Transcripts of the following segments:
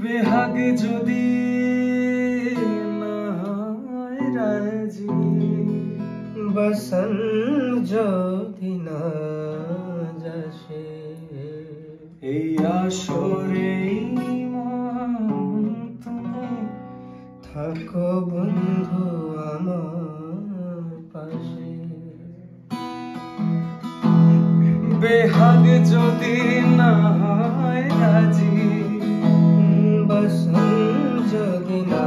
বেহাগ যদি রাজি বসন যদি না আসরে তুমি থাকো বন্ধু আমার পাশে। বেহাগ যদি না হয় রাজি বসন যদি না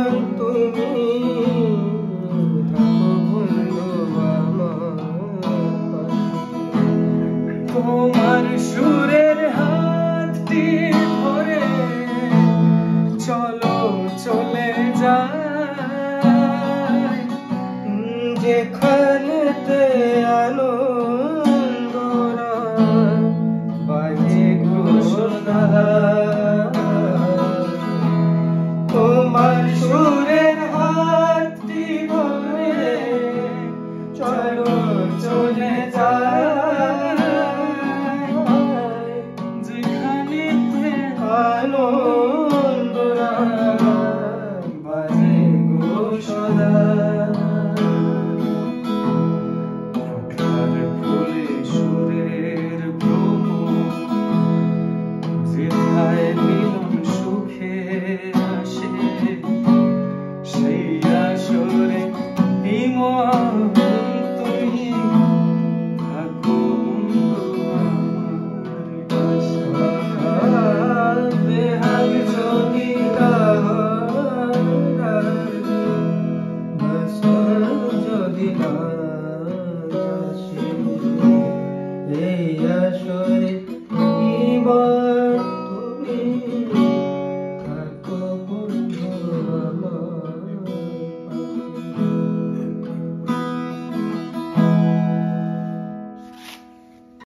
চলে যায় যেখানেতে এই আসরে ইমান